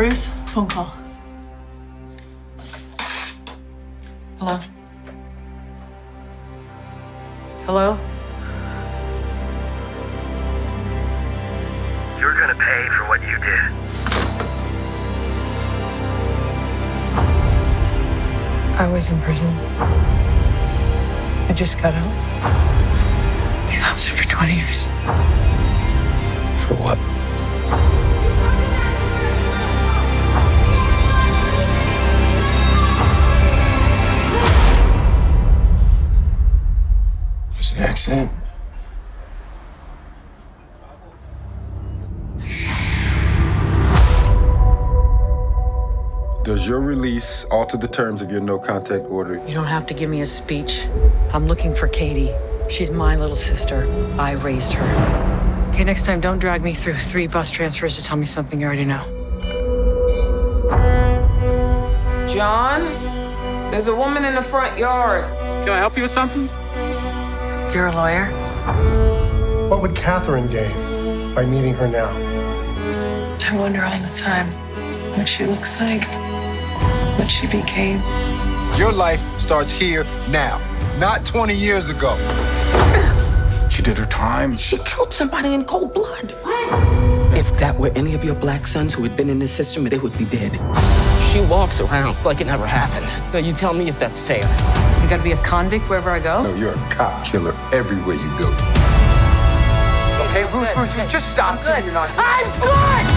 Ruth, phone call. Hello? Hello? You're gonna pay for what you did. I was in prison. I just got out. I was there for 20 years. Was an accident. Does your release alter the terms of your no contact order? You don't have to give me a speech. I'm looking for Katie. She's my little sister. I raised her. Okay, next time, don't drag me through three bus transfers to tell me something you already know. John, there's a woman in the front yard. Can I help you with something? You're a lawyer? What would Catherine gain by meeting her now? I wonder all the time what she looks like, what she became. Your life starts here now, not 20 years ago. She did her time. She killed somebody in cold blood. If that were any of your black sons who had been in the system, they would be dead. She walks around like it never happened. Now you tell me if that's fair. You gotta be a convict wherever I go? No, you're a cop killer everywhere you go. Okay, Ruth, Ruth, Ruth, just stop. good. You're not. I'm good!